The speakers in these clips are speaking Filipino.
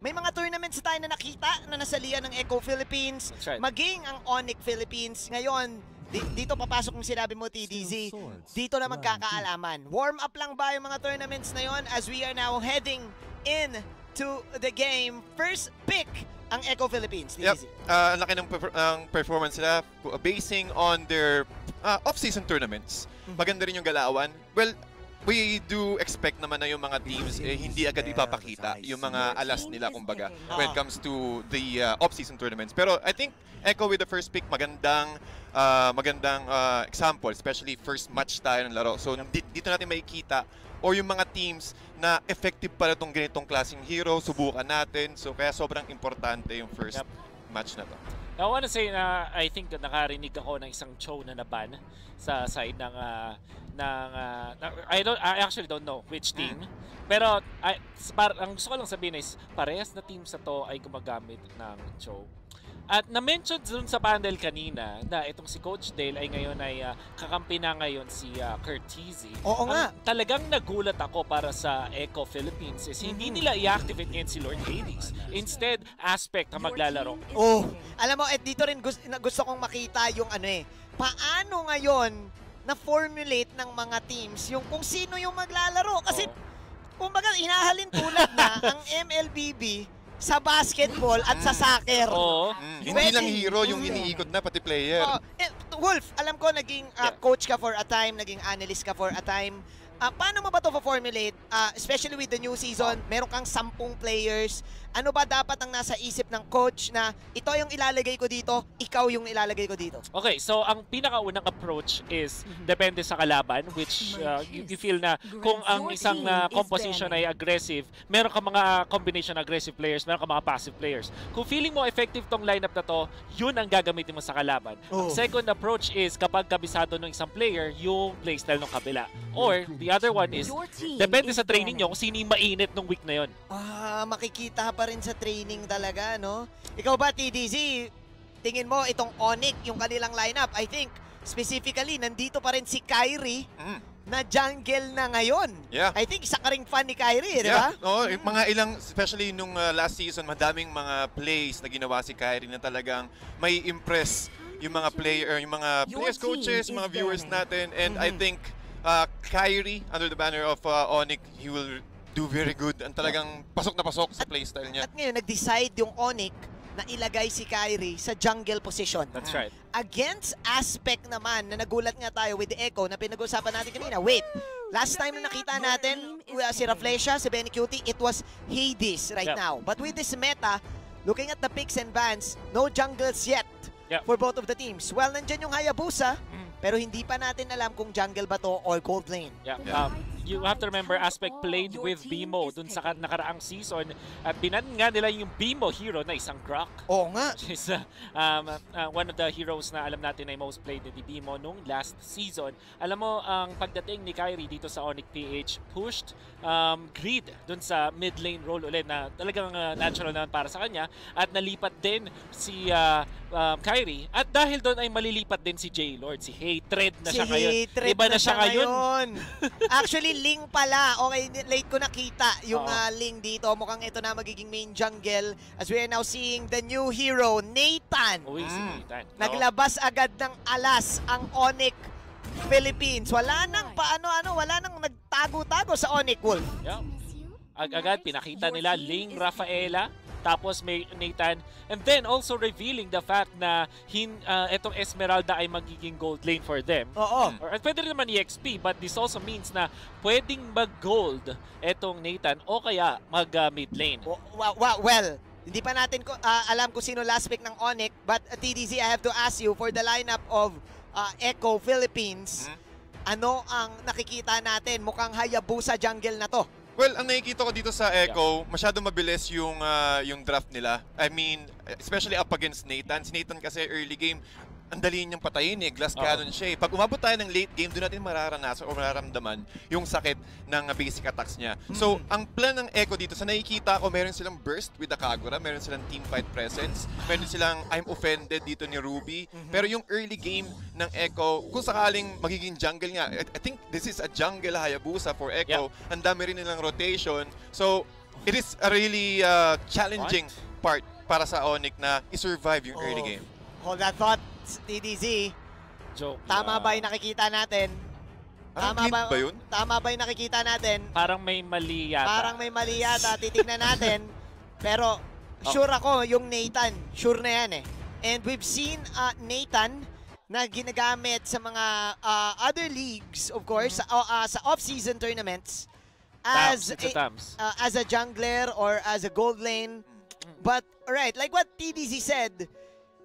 May mga tournaments tayo na nakita na nasalihan ng Echo Philippines, right. maging ang Onyx Philippines. Ngayon, di- dito papasok yung sinabi mo, TDZ. Dito na magkakaalaman. Warm up lang ba yung mga tournaments na yon as we are now heading in to the game. First pick ang Echo Philippines, Yep. TDZ. Uh, ang laki ng perfor- ang performance nila basing on their uh, off-season tournaments. Maganda rin yung galawan. Well, we do expect naman na yung mga teams eh, hindi agad ipapakita yung mga alas nila kumbaga when it comes to the uh, off-season tournaments. Pero I think Echo with the first pick magandang uh, magandang uh, example especially first match tayo ng laro. So di- dito natin makikita or yung mga teams na effective pala tong ganitong klaseng hero, subukan natin. So kaya sobrang importante yung first Yep. Match na to. I wanna say na I think nakarinig ako ng isang show na naban sa side ng ah, ng na- I don't I actually don't know which team. Pero I, par, ang gusto ko lang sabihin is parehas na team sa to ay gumagamit ng show. At na-mention dun sa panel kanina na itong si Coach Dale ay ngayon ay ah, kakampi na ngayon si uh, Curtizi. Oo Ang nga. talagang nagulat ako para sa Echo Philippines is hindi nila i-activate ngayon si Lord Hades. Instead, Aspect ang maglalaro. Oh, alam mo, eh, dito rin gusto, gusto kong makita yung ano eh, paano ngayon na-formulate ng mga teams yung kung sino yung maglalaro. Kasi, Oo. kumbaga, hinahalin tulad na ang MLBB sa basketball at sa soccer. Oo. Mm, Pwede. hindi lang hero yung iniikot na pati player. Oh, eh, Wolf, alam ko naging uh, Yeah. coach ka for a time, naging analyst ka for a time. Ah, paano mo ba to formulate Ah, especially with the new season, meron kang sampung players. Ano ba dapat ang nasa isip ng coach na ito yung ilalagay ko dito, ikaw yung ilalagay ko dito? Okay, so ang pinakaunang approach is depende sa kalaban which uh, you, you feel na kung ang isang uh, composition ay aggressive, meron ka mga combination aggressive players, meron ka mga passive players. Kung feeling mo effective tong lineup na to, yun ang gagamitin mo sa kalaban. Oh. Ang second approach is kapag kabisado ng isang player, yung playstyle ng kabila. Or the other one is depende sa training nyo kung sino yung mainit nung week na yun. Ah, makikita pa rin sa training talaga, no? Ikaw ba, TDZ, tingin mo itong Onyx, yung kanilang lineup, I think, specifically, nandito pa rin si Kyrie Mm. na jungle na ngayon. Yeah. I think isa ka ring fan ni Kyrie, di ba? Yeah, oo, yung mga ilang, especially nung uh, last season, madaming mga plays na ginawa si Kyrie na talagang may impress yung mga player, yung mga Your players, coaches, mga viewers natin. And I think uh, Kyrie, under the banner of uh, Onyx, he will do very good. Ang talagang pasok na pasok sa playstyle niya. At ngayon, nag-decide yung Onyx na ilagay si Kyrie sa jungle position. That's right. Against aspect naman na nagulat nga tayo with the Echo na pinag-usapan natin kanina. Wait, last time na nakita natin uh, si Raflesia, si Benny Cutie, it was Hades right Yep. now. But with this meta, looking at the picks and bans, no jungles yet Yep. for both of the teams. Well, nandyan yung Hayabusa, Mm. pero hindi pa natin alam kung jungle ba to or gold lane. Yeah. Yeah. Um, you have to remember Aspect played with Bimo dun sa ka- nakaraang season at binan nga nila yung Bimo hero na isang Grok. Oo nga. Which is uh, um, uh, one of the heroes na alam natin ay most played ni Bimo nung last season. Alam mo, ang pagdating ni Kyrie dito sa Onyx PH pushed um, Greed dun sa mid lane role ulit na talagang uh, natural naman para sa kanya at nalipat din si uh, um, Kyrie at dahil doon ay malilipat din si J-Lord, si Hatred na si siya ngayon. hatred Iba na siya ngayon. ngayon. Actually, Ling pala. Okay, late ko nakita yung ah, Ling dito. Mukhang ito na magiging main jungle as we are now seeing the new hero, Nathan. Uy, si Mm. Nathan. Naglabas agad ng alas ang Onyx Philippines. Wala nang paano-ano, wala nang nagtago-tago sa Onyx Wolf. Yeah. Ag-agad pinakita nila Ling Rafaela tapos may Nathan and then also revealing the fact na hin uh, etong Esmeralda ay magiging gold lane for them. Oo. Or at pwede rin naman EXP but this also means na pwedeng mag-gold etong Nathan o kaya mag-mid lane. Wa- wa- wa- well, hindi pa natin ko, ah, alam kung sino last pick ng Onyx, but uh, TDZ, I have to ask you for the lineup of ah, Echo Philippines, Mhm. ano ang nakikita natin? Mukhang Hayabusa jungle na to. Well, ang nakikita ko dito sa Echo, masyado mabilis yung ah, yung draft nila. I mean, especially up against Nathan. Si Nathan kasi early game, ang dali niyang patayin eh. Glass cannon siya eh. Pag umabot tayo ng late game, doon natin mararanasan o mararamdaman yung sakit ng basic attacks niya. So, ang plan ng Echo dito, sa nakikita ko, meron silang burst with the Kagura, meron silang team fight presence, meron silang I'm offended dito ni Ruby. Pero yung early game ng Echo, kung sakaling magiging jungle nga, I, I think this is a jungle Hayabusa for Echo. Ang dami rin nilang rotation. So, it is a really uh, challenging part para sa Onyx na i-survive yung early Oh. game. Hold that thought, TDZ. Joke. Tama lang. ba yung nakikita natin? Tama ba, ba yun? Tama ba yung nakikita natin? Parang may mali yata. Parang may mali yata. Titignan natin. Pero Oh. sure ako, yung Nathan, sure na yan eh. And we've seen uh, Nathan na ginagamit sa mga uh, other leagues, of course, sa, uh, sa off-season tournaments as a a, uh, as a jungler or as a gold lane. But, right, like what TDZ said,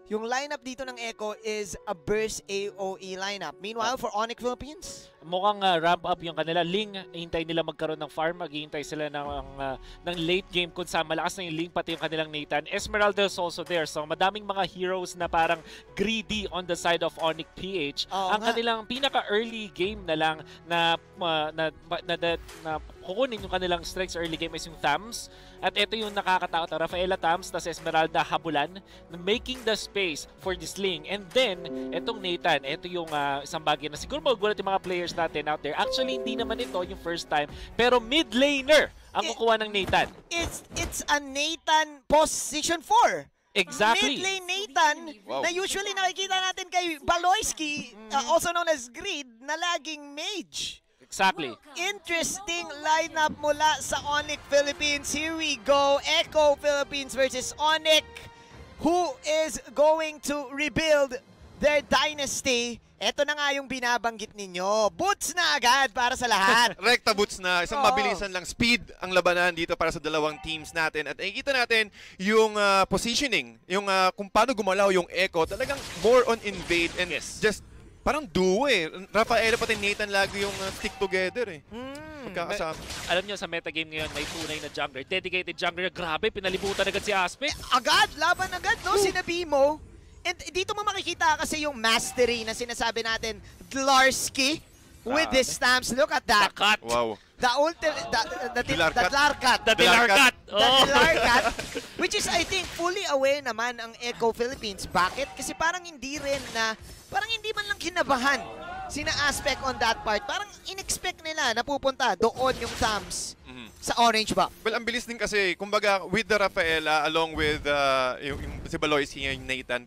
yung lineup dito ng Echo is a burst AOE lineup. Meanwhile, for Onyx Philippines, Mukhang ah, ramp up yung kanila. Ling, hintay nila magkaroon ng farm. Maghihintay sila ng, ah, ng late game kung saan malakas na yung Ling pati yung kanilang Nathan. Esmeralda is also there. So madaming mga heroes na parang greedy on the side of Onyx PH. Oo Ang nga. kanilang pinaka-early game na lang na, ah, na, na, na, na, na kukunin yung kanilang strengths early game is yung Thams. At ito yung nakakatakot. Rafaela Thams, tas Esmeralda Habulan, na making the space for this Ling. And then, etong Nathan, ito yung ah, isang bagay na siguro magugulat yung mga players natin out there. Actually, hindi naman ito yung first time. Pero mid laner ang kukuha ng Nathan. it's it's a Nathan position 4. Exactly. Mid lane Nathan Wow. na usually nakikita natin kay Baloyski, uh, also known as Greed, na laging mage. Exactly. Interesting lineup mula sa Onyx Philippines. Here we go. Echo Philippines versus Onyx. Who is going to rebuild their dynasty? Ito na nga yung binabanggit ninyo. Boots na agad para sa lahat. Recta boots na, isang Oo. mabilisan lang speed ang labanan dito para sa dalawang teams natin. At nakikita natin yung ah, positioning, yung ah, kung paano gumalaw yung Echo, talagang more on invade and Yes. just parang duo eh. Rafaela pati Nathan lagi yung ah, stick together eh. Hmm. Magkakasama. Alam nyo, sa metagame ngayon, may tunay na jungler. Dedicated jungler. Grabe, pinalibutan agad si Aspect. agad, laban agad, no? Sinabi mo. And dito mo makikita kasi yung mastery na sinasabi natin, Dlarsky with his stamps. Look at that. Takat. Wow. The ultimate, the, the, the, the Dlarkat. The Dilarkat. The Oh. Which is I think fully aware naman ang Echo Philippines. Bakit? Kasi parang hindi rin na, parang hindi man lang kinabahan sina aspect on that part. Parang in-expect nila na pupunta doon yung Mhm. Sa orange ba? Well, ang bilis din kasi, kumbaga, with the Rafaela, along with uh, yung, yung si Baloysi, yung Nathan,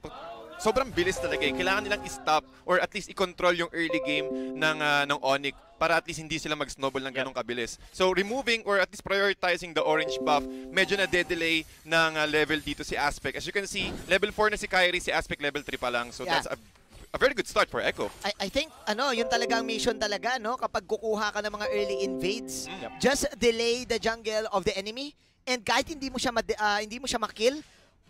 sobrang bilis talaga eh. Kailangan nilang i-stop or at least i-control yung early game ng, uh, ng Onyx para at least hindi sila mag-snowball ng ganong kabilis. So, removing or at least prioritizing the orange buff, medyo na delay ng uh, level dito si Aspect. As you can see, level 4 na si Kyrie, si Aspect level 3 pa lang. So, Yeah. that's a, a very good start for Echo. I, I think, ano, yun talagang mission talaga, no? Kapag kukuha ka ng mga early invades, Yep. just delay the jungle of the enemy and kahit hindi mo siya, ah, hindi mo siya makill,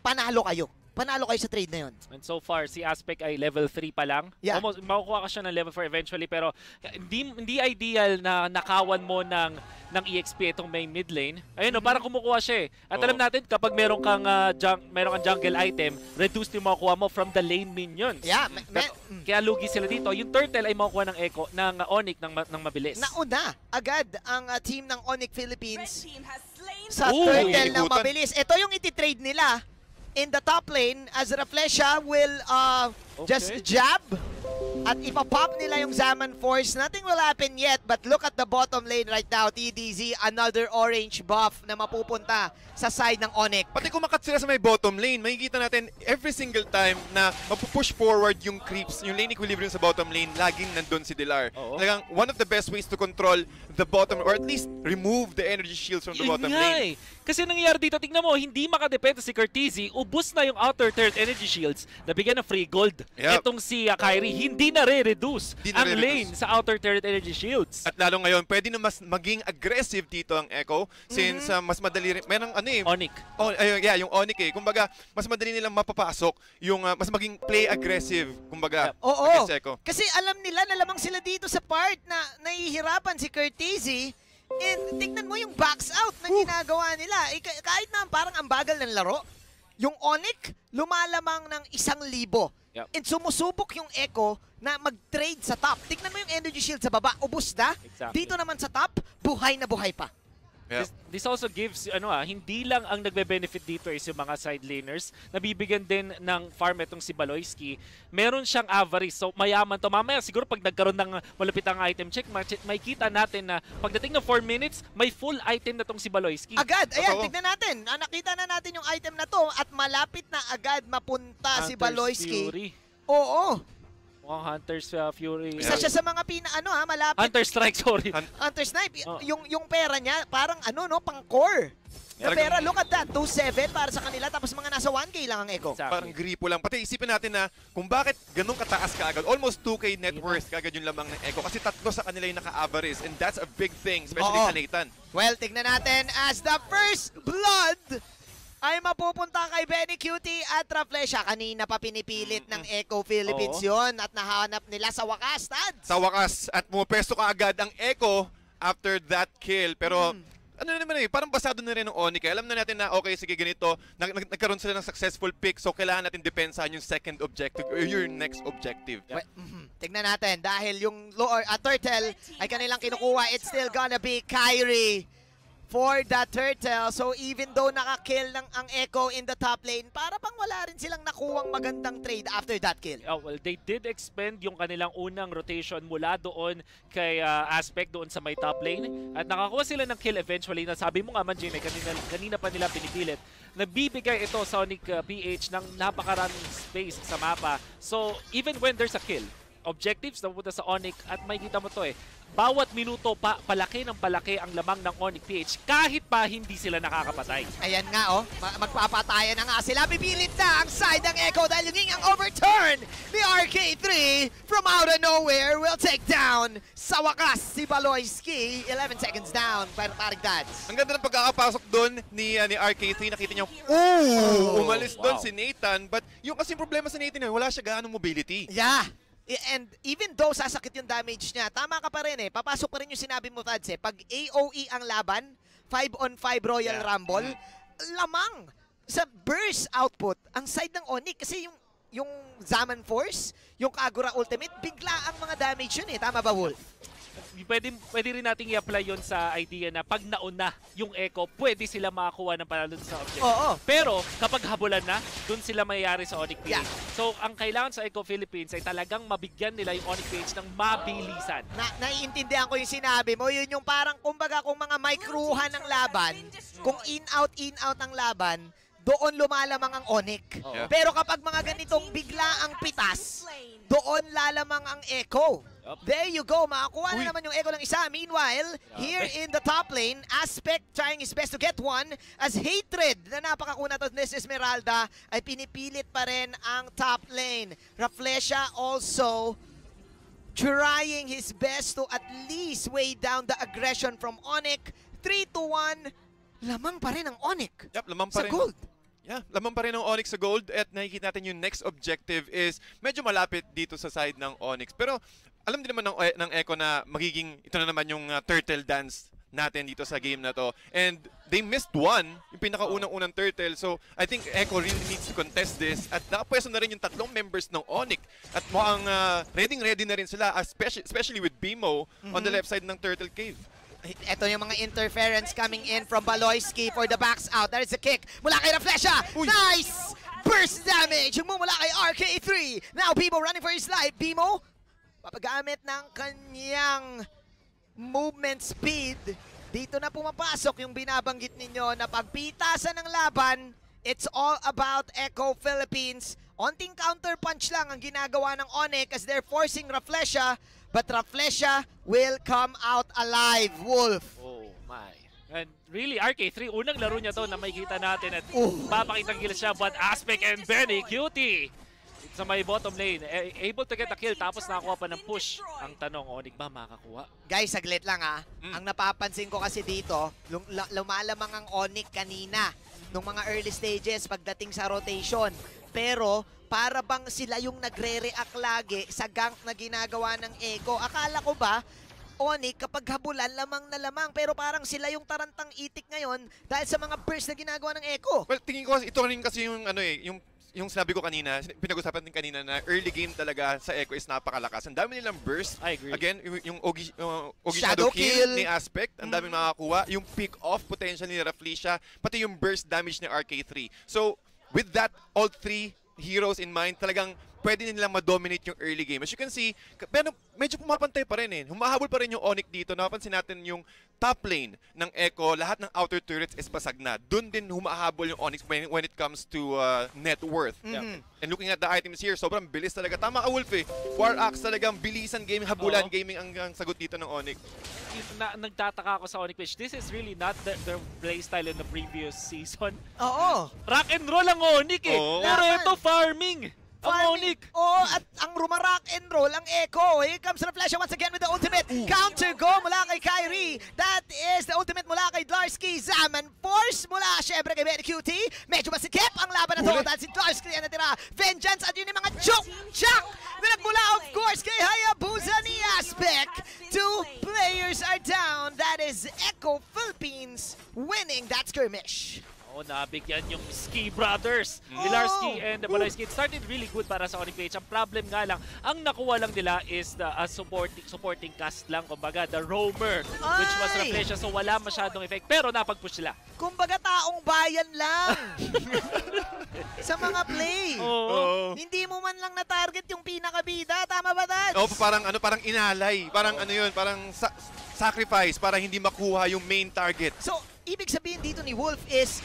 panalo kayo. Panalo kayo sa trade na yun. And so far, si Aspect ay level 3 pa lang. Yeah. Almost, makukuha ka siya ng level 4 eventually, pero hindi, hindi ideal na nakawan mo ng, ng EXP itong main mid lane. Ayun, no, parang kumukuha siya eh. At alam Oo. natin, kapag meron kang, ah, jung- meron kang jungle item, reduce yung makukuha mo from the lane minions. Yeah, me- me- That- Kaya lugi sila dito. Yung turtle ay makukuha ng Echo, ng uh, Onyx ng, ng mabilis. nauna agad ang ah, team ng Onyx Philippines sa Ooh, turtle ng mabilis. Ito yung ititrade nila in the top lane as Raflesha will uh, just Okay. jab at ipapop nila yung Zaman Force. Nothing will happen yet but look at the bottom lane right now. TDZ, another orange buff na mapupunta sa side ng Onyx. Pati kumakat sila sa may bottom lane, makikita natin every single time na mapupush forward yung creeps, yung lane equilibrium sa bottom lane, laging nandun si Dilar. Talagang one of the best ways to control the bottom or at least remove the energy shields from the Yun bottom lane. eh. Kasi nangyayari dito, tignan mo, hindi makadepende si Curtizi, ubus na yung outer third energy shields, nabigyan ng free gold. Yep. Etong si uh, Kyrie, hindi na re-reduce Hindi na ang re-reduce. lane sa outer third energy shields. At lalo ngayon, pwede na mas maging aggressive dito ang Echo since uh, mas madali rin, merong ano eh, Onyx. Oh, ayun, yeah, yung Onyx eh. Kumbaga, mas madali nilang mapapasok yung uh, mas maging play aggressive, kumbaga, Oo. against Echo. Kasi alam nila na lamang sila dito sa part na nahihirapan si Curtizi. And tignan mo yung backs out na ginagawa nila. Eh, ka- kahit na parang ang bagal ng laro, yung Onyx lumalamang ng isang libo. Yep. And sumusubok yung Echo na mag-trade sa top. Tignan mo yung energy shield sa baba, ubus na. Exactly. Dito naman sa top, buhay na buhay pa. Yeah. This, this also gives, ano ah, hindi lang ang nagbe-benefit dito is yung mga side laners. Nabibigyan din ng farm itong si Baloyski. Meron siyang avarice. So mayaman to. Mamaya siguro pag nagkaroon ng malupit ang item check, ma- may kita natin na pagdating ng 4 minutes, may full item na tong si Baloyski. Agad, ayan, Totoo. tignan natin. Ah, nakita na natin yung item na to at malapit na agad mapunta si Hunter's Baloyski. Fury. Oo, Mukhang Hunter's uh, Fury. isa siya sa mga pina, ano ha, malapit. Hunter Strike, sorry. Hun- Hunter Snipe, Oh. yung, yung pera niya, parang ano no, pang core. Na pera, look at that, 2.7 para sa kanila, tapos mga nasa 1K lang ang Echo. Exactly. Parang gripo lang. Pati isipin natin na kung bakit ganun kataas ka agad. Almost 2k net worth kagad yung lamang ng Echo. Kasi tatlo sa kanila yung naka-avarice. And that's a big thing, especially Oo. sa Nathan. Well, tignan natin as the first blood ay mapupunta kay Benny Cutie at Raflesha. Kanina pa pinipilit ng Echo Philippines Oo. yon at nahanap nila sa wakas, Tads. Sa wakas, at pumapesto ka agad ang Echo after that kill. Pero Hmm. ano na naman eh, parang basado na rin ng Oni. Kaya alam na natin na okay, sige ganito, nag nag- nagkaroon sila ng successful pick. So kailangan natin depensahan yung second objective or your next objective. We- mhm. Tignan natin dahil yung lower uh, turtle ay kanilang kinukuha, it's still gonna be Kyrie for the turtle. So even though nakakill ng ang Echo in the top lane, para bang wala rin silang nakuwang magandang trade after that kill. Oh, well, they did expend yung kanilang unang rotation mula doon kay uh, Aspect doon sa may top lane. At nakakuha sila ng kill eventually na sabi mo nga man, Jimmy, kanina, kanina pa nila pinipilit. Nabibigay ito Sonic uh, PH ng napakaraming space sa mapa. So, even when there's a kill, objectives na sa Onyx at makikita mo to eh, bawat minuto pa palaki ng palaki ang lamang ng Onyx PH kahit pa hindi sila nakakapatay. Ayan nga oh, ma- magpapatayan na nga sila. Pipilit na ang side ng Echo dahil yung ang overturn ni RK3 from out of nowhere will take down sa wakas si Baloyski. 11 seconds down para paring dads. Ang ganda ng pagkakapasok doon ni, uh, ni RK3. Nakita niyo, ooh, umalis doon Wow. si Nathan. But yung kasi problema sa Nathan, eh, wala siya gaano mobility. Yeah. And even though sasakit yung damage niya, tama ka pa rin eh. Papasok pa rin yung sinabi mo, Tads eh. Pag AOE ang laban, 5 on 5 Royal Yeah. Rumble, lamang sa burst output, ang side ng Onyx. Kasi yung yung Zaman Force, yung Kagura Ultimate, bigla ang mga damage yun eh. Tama ba, Wolf? Pwede, pwede rin nating i-apply yon sa idea na pag nauna yung Echo, pwede sila makakuha ng panalo sa objective. Oo. Pero kapag habulan na, dun sila mayayari sa Onyx PH. Yeah. So ang kailangan sa Echo Philippines ay talagang mabigyan nila yung Onyx PH ng mabilisan. Na naiintindihan ko yung sinabi mo, yun yung parang kumbaga kung mga micruhan ng laban, kung in-out, in-out ang laban, doon lumalamang ang. Oo. Yeah. Pero kapag mga ganitong bigla ang pitas, doon lalamang ang Echo. Yup. There you go, makakuha Uy. na naman yung Echo ng isa. Meanwhile, here in the top lane, Aspect trying his best to get one as Hatred na napakakuna to this Esmeralda ay pinipilit pa rin ang top lane. Raflesha also trying his best to at least weigh down the aggression from Onyx. 3 to 1, lamang pa rin ang Onyx Yep, lamang pa sa rin. gold. Yeah, lamang pa rin ng Onyx sa gold at nakikita natin yung next objective is medyo malapit dito sa side ng Onyx. Pero alam din naman ng, eh, ng Echo na magiging ito na naman yung uh, turtle dance natin dito sa game na to. And they missed one, yung pinakaunang-unang turtle. So I think Echo really needs to contest this. At nakapwesto na rin yung tatlong members ng Onyx. At mukhang uh, ready-ready na rin sila, especially, especially with Bimo on the left side ng Turtle Cave. Ito yung mga interference coming in from Baloyski for the backs out. That is a kick mula kay Raflesha. Nice! Burst damage mula kay RK3. Now Bimo running for his life. Bimo, papagamit ng kanyang movement speed. Dito na pumapasok yung binabanggit ninyo na pagpitasan ng laban, it's all about Echo Philippines. Onting counter punch lang ang ginagawa ng Onyx as they're forcing Raflesha, but Raflesha will come out alive, Wolf. Oh my. And really, RK3, unang laro niya to na makikita natin at Oh. papakitang gila siya but Aspect and Benny, cutie! Sa may bottom lane, eh, able to get a kill tapos nakakuha pa ng push. Ang tanong, Onyx ba makakakuha? Guys, saglit lang ah. Mm. Ang napapansin ko kasi dito, lum- la- lumalamang ang Onyx kanina nung mga early stages pagdating sa rotation. Pero para bang sila yung nagre-react lagi sa gank na ginagawa ng Echo. Akala ko ba, Onyx kapag habulan lamang na lamang pero parang sila yung tarantang itik ngayon dahil sa mga burst na ginagawa ng Echo. Well, tingin ko ito rin kasi yung ano eh, yung yung sinabi ko kanina, pinag-usapan din kanina na early game talaga sa Echo is napakalakas. Ang dami nilang burst. I agree. Again, yung, yung Ogi, uh, Ogi Shadow Shadow, kill, kill. ni Aspect, ang daming makakuha. Yung pick-off potential ni Raflesia, pati yung burst damage ni RK3. So, with that, all three heroes in mind, talagang pwede nilang ma-dominate yung early game. As you can see, pero medyo pumapantay pa rin eh. Humahabol pa rin yung Onyx dito. Napansin natin yung top lane ng Echo, lahat ng outer turrets is pasag na. Doon din humahabol yung Onyx when, when it comes to uh, net worth. Mhm. And looking at the items here, sobrang bilis talaga. Tama ka, Wolf eh. War Axe talagang bilisan gaming, habulan Oo. gaming ang, ang sagot dito ng Onyx. na, nagtataka ako sa Onyx Witch. This is really not the, their playstyle in the previous season. Oo. Rock and roll ang Onyx eh. Oo. Pero ito farming. Farming. Oo, at ang rumarock and roll, ang Echo. Here comes the flash once again with the ultimate. Counter go mula kay Kyrie. That is the ultimate mula kay Dlarsky. Zaman Force mula syempre kay Betty QT. Medyo masikip ang laban na to. Dahil si Dlarsky ang natira. Vengeance at yun yung mga choke chak na nagmula of course kay Hayabusa ni Aspect. Two players are down. That is Echo Philippines winning that skirmish. Oo, nabigyan yung Ski Brothers. Oh! Dilarski and the Balay Ski. It started really good para sa Onyx. Ang problem nga lang, ang nakuha lang nila is the uh, supporting, supporting cast lang. Kumbaga, the roamer, which was Ay! Reflection. So wala masyadong effect. Pero napag-push sila. Kumbaga taong bayan lang. sa mga play. Oo. Oo. Hindi mo man lang na-target yung pinakabida. Tama ba, Dad? Oh, parang ano, parang inalay. Parang ano yun, parang sa- sacrifice para hindi makuha yung main target. So, ibig sabihin dito ni Wolf is,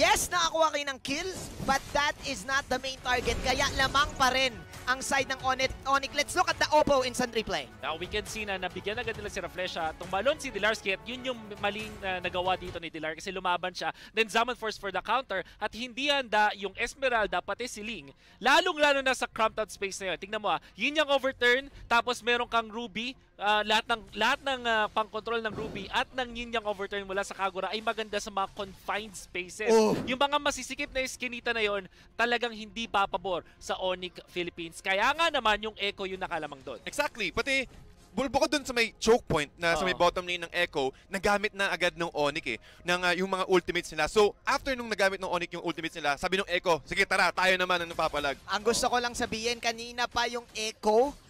yes, nakakuha kayo ng kill, but that is not the main target. Kaya lamang pa rin ang side ng Onyx. Onyx. Let's look at the Oppo instant replay. Now we can see na nabigyan agad nila si Reflesha. Tumalon si Dilarski at yun yung maling uh, nagawa dito ni Dilar kasi lumaban siya. Then Zaman force for the counter at hindi handa yung Esmeralda pati si Ling. Lalong lalo na sa cramped out space na yun. Tingnan mo ah, yun yung overturn tapos meron kang Ruby. Ah, lahat ng lahat ng ah, pang-control ng Ruby at ng yin yang overturn mula sa Kagura ay maganda sa mga confined spaces. Oh. Yung mga masisikip na skinita na yon talagang hindi papabor sa Onyx Philippines. Kaya nga naman yung Echo yung nakalamang doon. Exactly. Pati, bul- bukod dun sa may choke point na sa may Oo. bottom lane ng Echo, nagamit na agad ng Onyx eh, ng ah, yung mga ultimates nila. So, after nung nagamit ng Onyx yung ultimates nila, sabi ng Echo, sige tara, tayo naman ang napapalag. Ang gusto ko lang sabihin, kanina pa yung Echo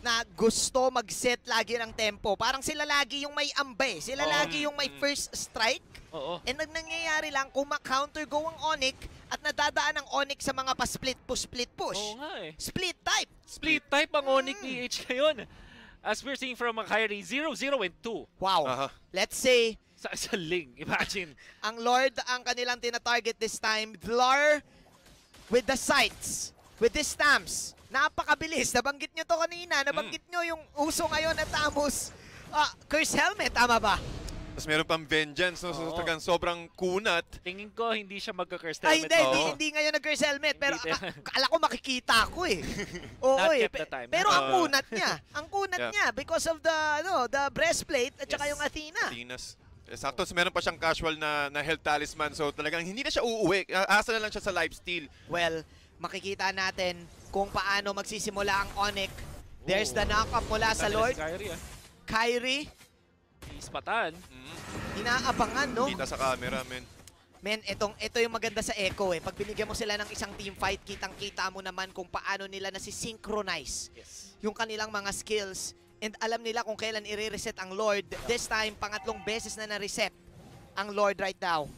na gusto mag-set lagi ng tempo. Parang sila lagi yung may ambay. Sila Oo. lagi yung may Mm. first strike. Oo. And ang nangyayari lang, kung ma-counter go ang Onyx at nadadaan ang Onyx sa mga pa-split push, split push. Oo nga eh. Split type. Split type ang Onyx PH ngayon. As we're seeing from Kyrie, 0, 0, and 2. Wow. Aha. Let's say, Sa, sa Ling, imagine. ang Lord ang kanilang tina-target this time. Vlar with the sights, with the stamps. Napakabilis. Nabanggit nyo to kanina. Nabanggit nyo yung uso ngayon na Tamos. Ah, curse helmet, tama ba? Tapos meron pang vengeance, no? So, sobrang kunat. Tingin ko hindi siya magka-curse Ay, hindi, helmet. hindi, hindi ngayon nag-curse helmet. Pero aka- akala ko makikita ko eh. Oo Not eh. kept the Pe- time. Pero ang Oo. kunat niya, ang kunat Yeah. niya because of the ano, the breastplate at saka Yes. yung Athena. Eh, Sakto, so meron pa siyang casual na, na health talisman. So talagang hindi na siya uuwi. Ah, Asa na lang siya sa lifesteal. Well, makikita natin kung paano magsisimula ang Onyx. There's the knock-up mula sa Lord. Kyrie, ah. Kyrie, Ispatan. Mm, inaabangan, no? Kita sa camera, men. Men, itong, ito yung maganda sa Echo eh. Pag binigyan mo sila ng isang team fight, kitang-kita mo naman kung paano nila nasi-synchronize Yes. yung kanilang mga skills. And alam nila kung kailan i-reset ang Lord. This time, pangatlong beses na na-reset ang Lord right now.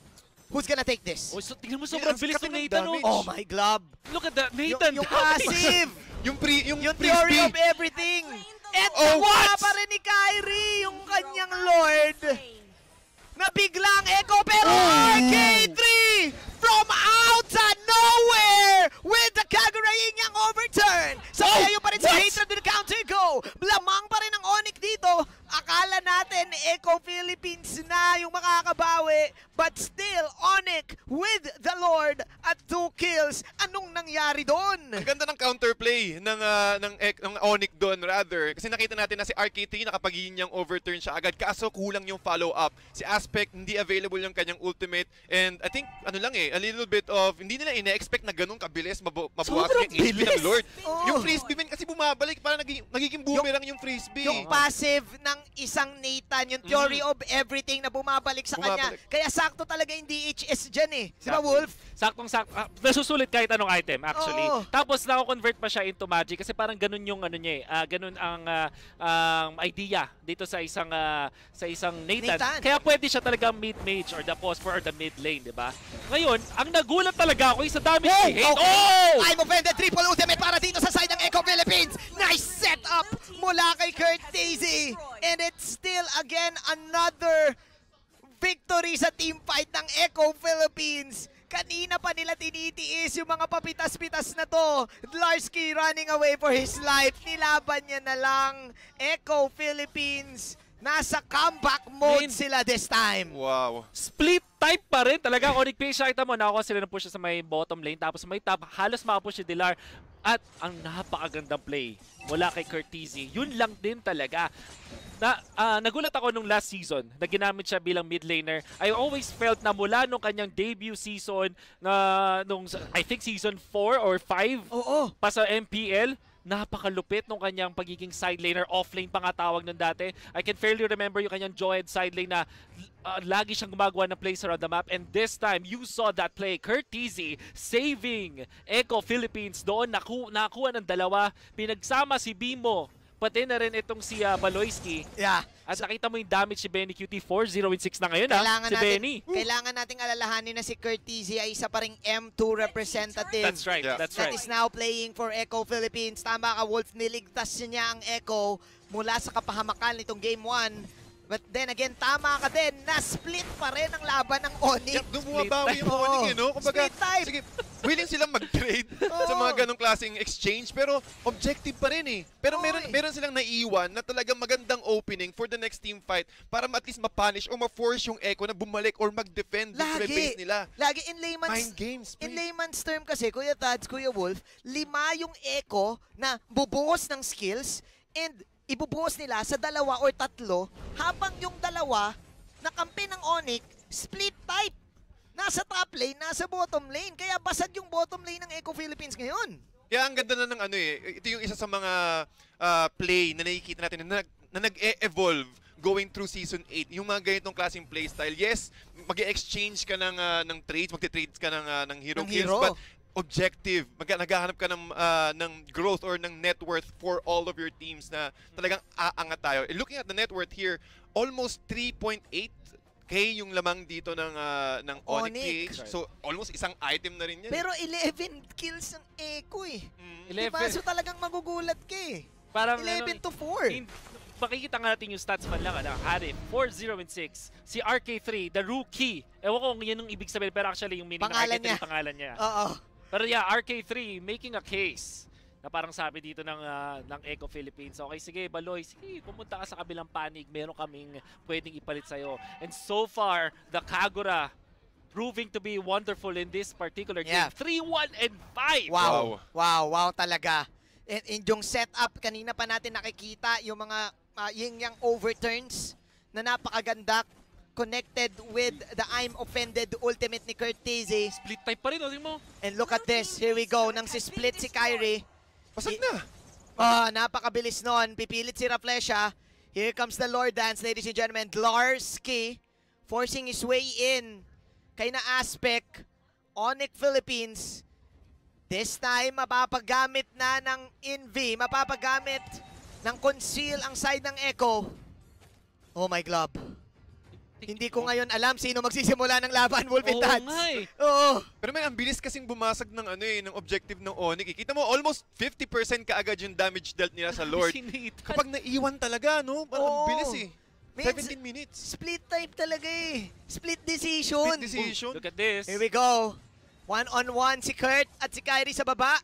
Who's gonna take this? Oh, so tingnan mo sobrang ang bilis ng Nathan. damage. Oh. Oh my glove! Look at that, Nathan. yung passive! Yung pre, yung, yung theory of everything! And Oh, what? pa rin ni Kyrie yung kanyang Lord! na biglang echo pero RK3 from out of nowhere with the Kagura Yin overturn. So Oh, kayo pa rin sa hatred to the counter go. Lamang pa rin ang Onyx dito. Akala Echo Philippines na yung makakabawi. But still, Onyx with the Lord at two kills. Anong nangyari doon? Ang ganda ng counterplay ng ah, ng ek- ng Onyx doon rather kasi nakita natin na si RK3 nakapag niyang overturn siya agad kaso kulang yung follow up. Si Aspect hindi available yung kanyang ultimate and I think ano lang eh a little bit of hindi nila ine-expect na ganun kabilis mabu mabuhat Sobrang yung HP ng Lord. Oo. Yung frisbee man kasi bumabalik parang nagiging, nagiging boomerang yung frisbee. Yung passive ng isang Nathan Leviathan, yung theory of everything na bumabalik sa kanya. Bumabalik. Kaya sakto talaga yung DHS dyan eh. Di ba. Wolf? Saktong sakto. Ah, nasusulit kahit anong item actually. Oo. Tapos nako-convert pa siya into magic kasi parang ganun yung ano niya eh. Ah, ganun ang ah, ang idea dito sa isang ah, sa isang Nathan. Nathan. Kaya pwede siya talaga mid mage or the post or the mid lane, 'di ba? Ngayon, ang nagulat talaga ako yung sa damage ni Hate. Okay. Oh! I'm offended. Triple ultimate para dito sa side ng Echo Philippines. Nice setup mula kay Kurt Daisy. And it's still again another victory sa team fight ng Echo Philippines. Kanina pa nila tinitiis yung mga papitas-pitas na to. Dlarsky running away for his life. Nilaban niya na lang. Echo Philippines. Nasa comeback mode Min. sila this time. Wow. split type pa rin talaga. Onyx Page, nakita mo, nakakuha sila ng push sa may bottom lane. Tapos sa may top, halos makapush si Dilar. At ang napakagandang play mula kay Curtizi. Yun lang din talaga. Na, ah, nagulat ako nung last season na ginamit siya bilang mid laner. I always felt na mula nung kanyang debut season na nung I think season 4 or 5 Oo. pa sa MPL, napakalupit nung kanyang pagiging side laner. Offlane pa nga tawag nun dati. I can fairly remember yung kanyang Joed side lane na uh, lagi siyang gumagawa ng plays around the map. And this time, you saw that play. Curtizi saving Echo Philippines doon. Naku nakuha ng dalawa. Pinagsama si Bimo. Pati na rin itong si uh, Baloyski. Yeah. At nakita mo yung damage si Benny QT. 4-0 in 6 na ngayon ha, Kailangan si natin, Benny. Kailangan nating alalahanin na si Curtizi ay isa pa ring M2 representative. That's right, Yeah. that's That right. is now playing for Echo Philippines. Tama ka, Wolf. Niligtas niya ang Echo mula sa kapahamakan nitong Game 1. But then again, tama ka din. Na-split pa rin ang laban ng Onyx. Yeah, doon bumabawi yung. Onyx, eh, no? Kumbaga, Split type. sige, willing silang mag-trade sa mga ganong klaseng exchange, pero objective pa rin eh. Pero meron, eh. meron silang naiiwan na talagang magandang opening for the next team fight para at least ma-punish or ma-force yung Echo na bumalik or mag-defend sa base nila. Lagi in layman's Mind games, In layman's term kasi, Kuya Tads, Kuya Wolf, lima yung echo na bubuhos ng skills and ibubuhos nila sa dalawa or tatlo habang yung dalawa na kampi ng Onyx, split type. Nasa top lane, nasa bottom lane. Kaya basag yung bottom lane ng Echo Philippines ngayon. Kaya ang ganda na ng ano eh, ito yung isa sa mga ah, play na nakikita natin na, nag- na nag-e-evolve going through season 8. Yung mga ganitong klaseng playstyle. Yes, mag exchange ka ng, ah, ng trades, magte-trades ka ng, ah, ng hero Ng kills, hero. but objective. Mag naghahanap ka ng, ah, ng growth or ng net worth for all of your teams na talagang aangat tayo. Eh, looking at the net worth here, almost 3.8 K yung lamang dito ng ah, ng Onyx Onyx. So almost isang item na rin yan. Pero 11 kills ng Echo eh. Mm. Diba? So talagang magugulat ka eh. Parang 11 ano, to 4. In, makikita nga natin yung stats man lang. Ano, Harif, 4-0 and 6. Si RK3, the rookie. Ewan ko kung yan yung ibig sabihin, pero actually yung meaning Pangalan ng RK3 niya. yung pangalan niya. Oo. Pero yeah, RK3 making a case na parang sabi dito ng ah, ng Eco Philippines. Okay, sige, Baloy, sige, pumunta ka sa kabilang panig. Meron kaming pwedeng ipalit sa'yo. And so far, the Kagura proving to be wonderful in this particular Yeah. game. 3-1 and 5! Wow. Wow, wow talaga. And, and yung setup, kanina pa natin nakikita yung mga uh, yung, yung overturns na napakaganda connected with the I'm Offended ultimate ni Kurt Tizzy. Split type pa rin, oh, mo. And look at this, here we go. Nang si split si Kyrie. Basag na. Ah, napakabilis nun. Pipilit si Raflesha. Here comes the Lord Dance, ladies and gentlemen. Dlarski forcing his way in kay na Aspect. Onyx Philippines. This time, mapapagamit na ng Envy. Mapapagamit ng Conceal ang side ng Echo. Oh my glove. Hindi ko ngayon alam sino magsisimula ng laban, Wolfie Oo Tats. nga eh. Oo. Pero man, ang bilis kasing bumasag ng ano eh, ng objective ng Onyx. eh. Kita mo, almost 50% kaagad yung damage dealt nila sa Lord. Sinita. Kapag naiwan talaga, no? Ang Oo. bilis eh. Means- 17 minutes. Split type talaga eh. Split decision. Split decision. Look at this. Here we go. One-on-one si Kurt at si Kyrie sa baba.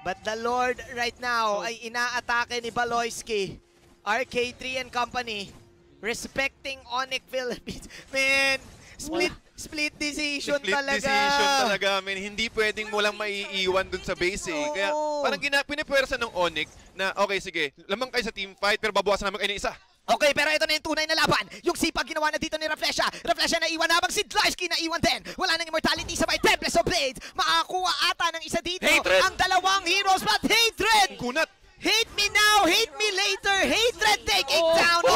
But the Lord right now So- ay inaatake ni Baloyski. RK3 and company. Respecting Onyx Philippines. Man, split split decision Split talaga. decision talaga, man. Hindi pwedeng mo lang maiiwan dun sa base eh. Kaya parang pinipwersa ng Onyx na, okay, sige, lamang kayo sa team fight, pero babawasan naman kayo ng isa. Okay, pero ito na yung tunay na laban. Yung sipag ginawa na dito ni Raflesha. Raflesha na iwan habang si Dlarsky na iwan din. Wala nang immortality sabay Tempest of Blades. Makakuha ata ng isa dito. Hatred! Ang dalawang heroes, but Hatred! Kunat! Hate me now, hate me later. Hatred taking Oh, down oh.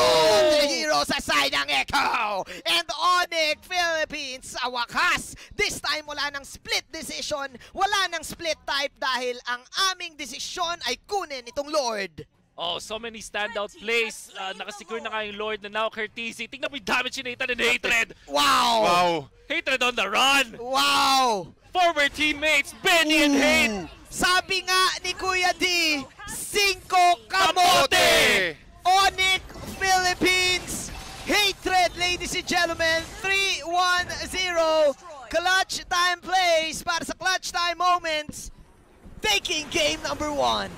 Ng Echo. And Onyx Philippines sa wakas. This time wala nang split decision, wala nang split type dahil ang aming desisyon ay kunin itong Lord. Oh, so many standout plays. Uh, nakasecure na nga yung Lord na now Curtisi. Tingnan mo yung damage ni Nathan and Hatred. Wow! Wow! Hatred on the run. Wow! Former teammates, Benny and Hate. Sabi nga ni Kuya D, Cinco Kamote! Onyx Philippines! Hatred, ladies and gentlemen, 3-1-0. Clutch time plays para sa clutch time moments. Taking game number one.